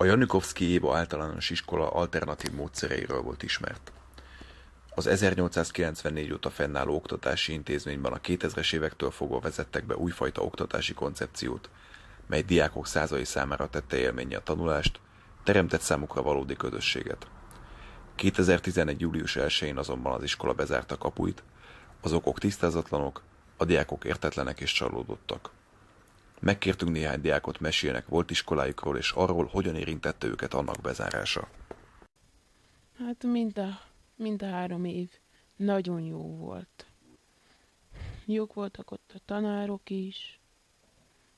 A Janikovszki Éva általános iskola alternatív módszereiről volt ismert. Az 1894 óta fennálló oktatási intézményben a 2000-es évektől fogva vezettek be újfajta oktatási koncepciót, mely diákok százai számára tette élménye a tanulást, teremtett számukra valódi közösséget. 2011. július 1-én azonban az iskola bezárta kapuit, az okok tisztázatlanok, a diákok értetlenek és csalódottak. Megkértünk néhány diákot mesélnek volt iskolájukról és arról, hogyan érintette őket annak bezárása. Hát mind a, mind a három év nagyon jó volt. Jók voltak ott a tanárok is,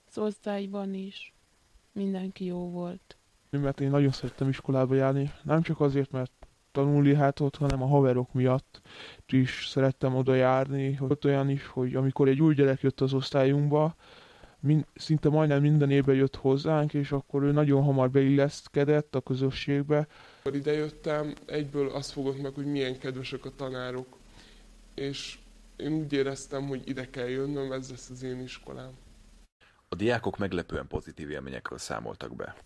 az osztályban is, mindenki jó volt. Mert én nagyon szerettem iskolába járni, nem csak azért, mert tanulni hát ott, hanem a haverok miatt is szerettem oda járni. Ott olyan is, hogy amikor egy új gyerek jött az osztályunkba, mind, szinte majdnem minden évben jött hozzánk, és akkor ő nagyon hamar beilleszkedett a közösségbe. Amikor idejöttem, egyből azt fogott meg, hogy milyen kedvesek a tanárok, és én úgy éreztem, hogy ide kell jönnöm, ez lesz az én iskolám. A diákok meglepően pozitív élményekről számoltak be.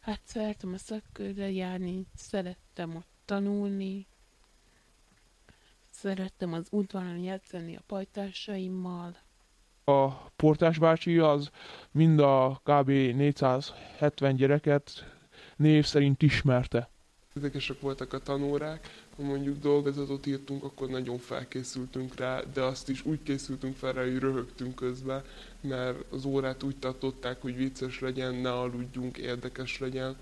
Hát szerettem a szakkörre járni, szerettem ott tanulni, szerettem az udvaron játszani a pajtásaimmal. A portás bácsi az mind a kb. 470 gyereket név szerint ismerte. Érdekesek voltak a tanórák, ha mondjuk dolgozatot írtunk, akkor nagyon felkészültünk rá, de azt is úgy készültünk fel rá, hogy röhögtünk közben, mert az órát úgy tartották, hogy vicces legyen, ne aludjunk, érdekes legyen.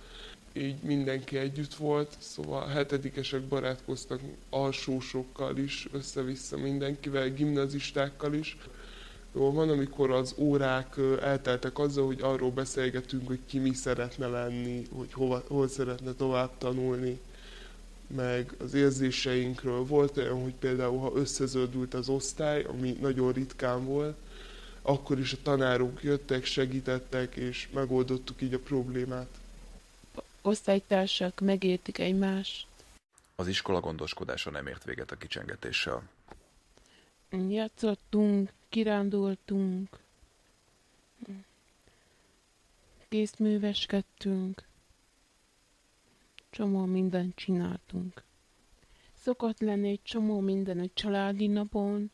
Így mindenki együtt volt, szóval hetedikesek barátkoztak alsósokkal is, össze-vissza mindenkivel, gimnazistákkal is. Jó, van, amikor az órák elteltek azzal, hogy arról beszélgetünk, hogy ki mi szeretne lenni, hogy hova, hol szeretne tovább tanulni, meg az érzéseinkről. Volt olyan, hogy például, ha összezöldült az osztály, ami nagyon ritkán volt, akkor is a tanárok jöttek, segítettek, és megoldottuk így a problémát. Osztálytársak megértik egymást. Az iskola gondoskodása nem ért véget a kicsengetéssel. Játszottunk, kirándultunk, készműveskedtünk, csomó mindent csináltunk. Szokott lenni egy csomó minden egy családi napon.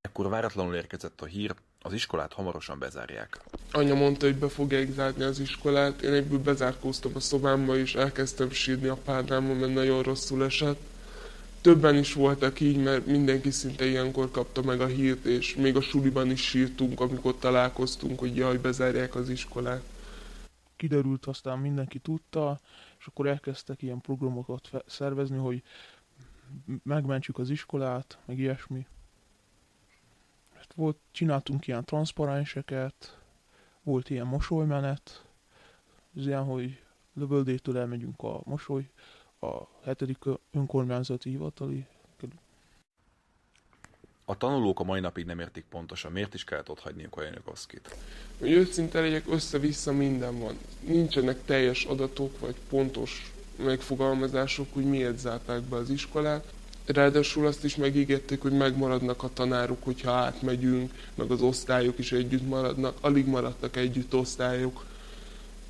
Ekkor váratlanul érkezett a hír, az iskolát hamarosan bezárják. Anya mondta, hogy be fogják zárni az iskolát, én egyből bezárkóztam a szobámba, és elkezdtem sírni a párnámon, mert nagyon rosszul esett. Többen is voltak így, mert mindenki szinte ilyenkor kapta meg a hírt, és még a suliban is sírtunk, amikor találkoztunk, hogy jaj, bezárják az iskolát. Kiderült, aztán mindenki tudta, és akkor elkezdtek ilyen programokat szervezni, hogy megmentsük az iskolát, meg ilyesmi. Hát volt, csináltunk ilyen transzparenseket, volt ilyen mosolymenet, az ilyen, hogy Lövöldétől elmegyünk a mosoly, a hetedik önkormányzati hivatali A tanulók a mai napig nem értik pontosan, miért is kellett ott hagyniuk a Janikovszkit. Hogy őszinte legyek, össze-vissza minden van. Nincsenek teljes adatok, vagy pontos megfogalmazások, hogy miért zárták be az iskolát. Ráadásul azt is megígérték, hogy megmaradnak a tanárok, hogyha átmegyünk, meg az osztályok is együtt maradnak. Alig maradtak együtt osztályok,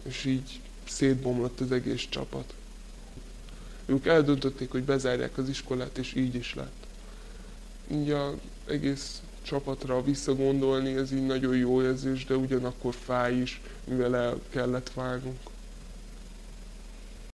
és így szétbomlott az egész csapat. Ők eldöntötték, hogy bezárják az iskolát, és így is lett. Így az egész csapatra visszagondolni, ez így nagyon jó érzés, de ugyanakkor fáj is, mivel el kellett válnunk.